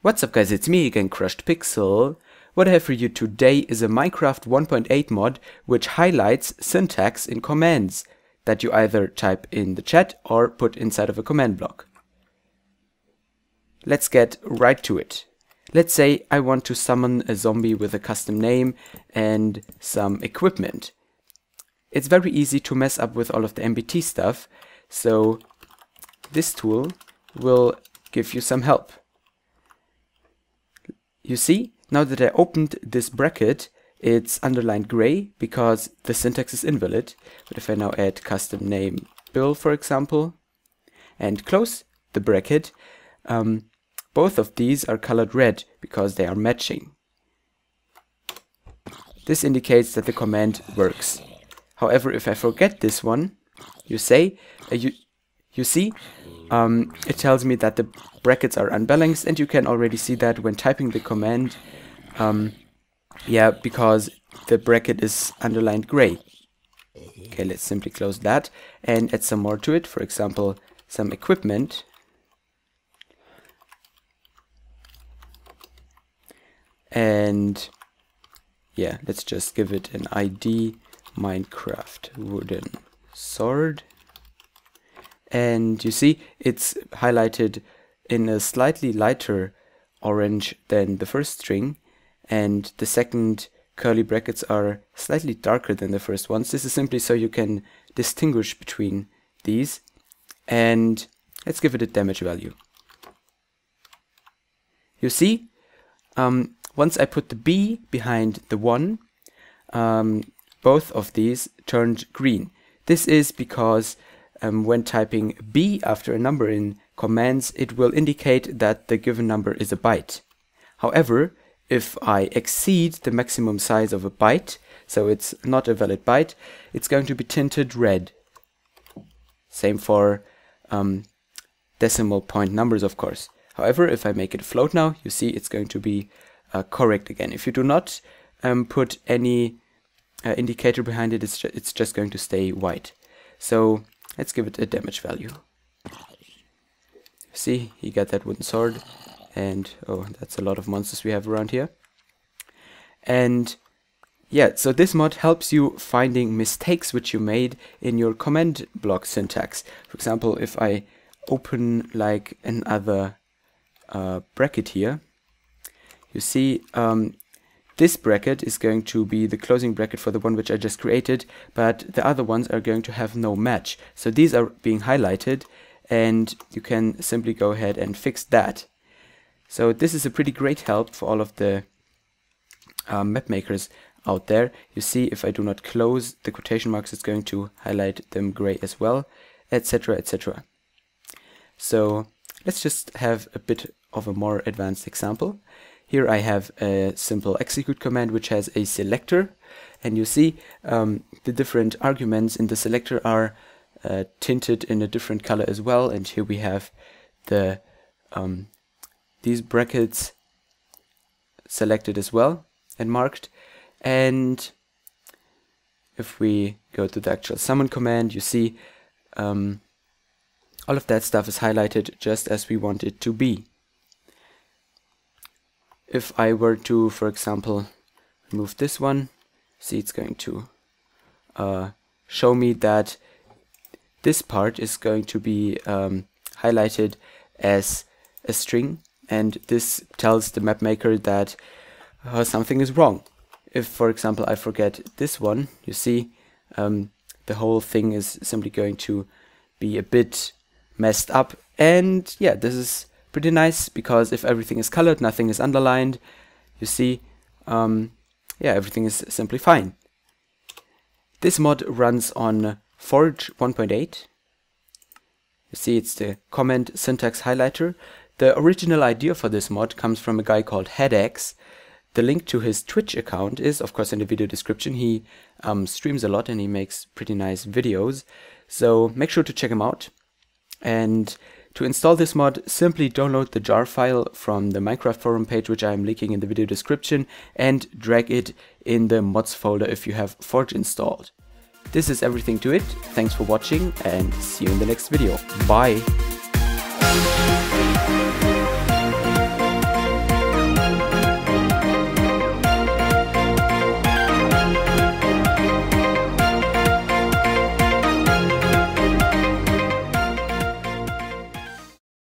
What's up guys, it's me again, Crushed Pixel. What I have for you today is a Minecraft 1.8 mod which highlights syntax in commands that you either type in the chat or put inside of a command block. Let's get right to it. Let's say I want to summon a zombie with a custom name and some equipment. It's very easy to mess up with all of the NBT stuff, so this tool will give you some help. You see, now that I opened this bracket, it's underlined gray because the syntax is invalid. But if I now add custom name Bill, for example, and close the bracket, um, both of these are colored red because they are matching. This indicates that the command works. However, if I forget this one, you say, uh, you, you see, um, it tells me that the brackets are unbalanced and you can already see that when typing the command um, yeah because the bracket is underlined gray. Okay let's simply close that and add some more to it. For example some equipment. And yeah let's just give it an ID Minecraft wooden sword and you see it's highlighted in a slightly lighter orange than the first string and the second curly brackets are slightly darker than the first ones. This is simply so you can distinguish between these and let's give it a damage value. You see, um, once I put the B behind the 1, um, both of these turned green. This is because um, when typing B after a number in commands, it will indicate that the given number is a byte. However, if I exceed the maximum size of a byte, so it's not a valid byte, it's going to be tinted red. Same for um, decimal point numbers, of course. However, if I make it float now, you see it's going to be uh, correct again. If you do not um, put any uh, indicator behind it, it's, ju it's just going to stay white. So Let's give it a damage value. See, he got that wooden sword. And, oh, that's a lot of monsters we have around here. And, yeah, so this mod helps you finding mistakes which you made in your command block syntax. For example, if I open, like, another uh, bracket here, you see um, this bracket is going to be the closing bracket for the one which I just created, but the other ones are going to have no match. So these are being highlighted and you can simply go ahead and fix that. So this is a pretty great help for all of the um, map makers out there. You see if I do not close the quotation marks it's going to highlight them gray as well, etc etc. So let's just have a bit of a more advanced example. Here I have a simple execute command which has a selector. And you see um, the different arguments in the selector are uh, tinted in a different color as well. And here we have the um, these brackets selected as well and marked. And if we go to the actual summon command you see um, all of that stuff is highlighted just as we want it to be if I were to, for example, remove this one, see it's going to uh, show me that this part is going to be um, highlighted as a string and this tells the map maker that uh, something is wrong. If, for example, I forget this one, you see um, the whole thing is simply going to be a bit messed up and yeah, this is pretty nice because if everything is colored, nothing is underlined, you see, um, yeah, everything is simply fine. This mod runs on Forge 1.8. You see, it's the command syntax highlighter. The original idea for this mod comes from a guy called Headaxe. The link to his Twitch account is, of course, in the video description. He um, streams a lot and he makes pretty nice videos. So make sure to check him out. And to install this mod, simply download the jar file from the Minecraft forum page which I am linking in the video description and drag it in the mods folder if you have Forge installed. This is everything to it, thanks for watching and see you in the next video. Bye!